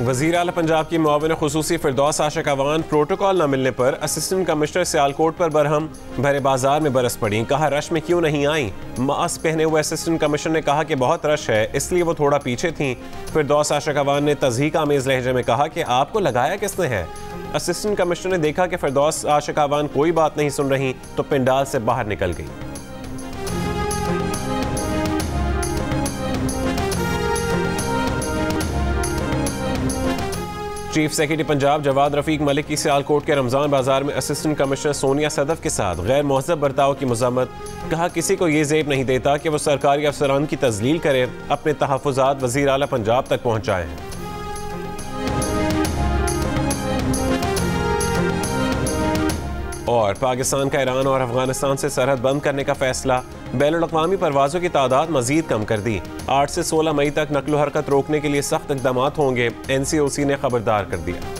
वज़ीर अल पंजाब की मुआवन खसूसी फिरदौस आशा अवान प्रोटोकॉल न मिलने पर असिस्टेंट कमिश्नर सियालकोट पर बरहम। भरे बाज़ार में बरस पड़ी। कहा, रश में क्यों नहीं आई? मास्क पहने हुए असिस्टेंट कमिश्नर ने कहा कि बहुत रश है, इसलिए वो थोड़ा पीछे थी। फिरदौस आशा अवान ने तजीक आमेज लहजे में कहा कि आपको लगाया किसने है? असिस्टेंट कमिश्नर ने देखा कि फिरदौस आशा अवान कोई बात नहीं सुन रही तो पिंडाल से बाहर निकल गई। चीफ सेक्रेटरी पंजाब जवाद रफीक मलिक की सियालकोट के रमज़ान बाज़ार में असिस्टेंट कमिश्नर सोनिया सदफ के साथ गैर महजब बर्ताव की मजम्मत। कहा, किसी को ये जेब नहीं देता कि वह सरकारी अफसरान की तजलील करें, अपने तहफात वजी अला पंजाब तक पहुँचाए। और पाकिस्तान का ईरान और अफ़गानिस्तान से सरहद बंद करने का फैसला। बैन अवी परवाजों की तादाद मजीद कम कर दी। आठ से सोलह मई तक नकलो हरकत रोकने के लिए सख्त इकदाम होंगे एन सी ओ सी ने खबरदार कर दिया।